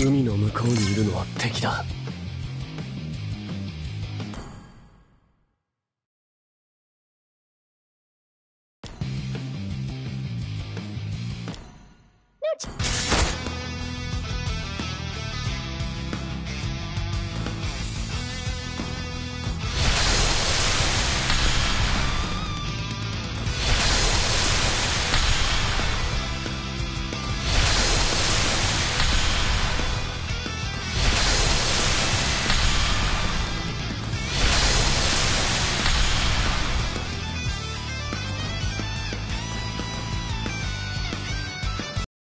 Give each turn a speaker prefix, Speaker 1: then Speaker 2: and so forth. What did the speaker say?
Speaker 1: 海の向こうにいるのは敵だ。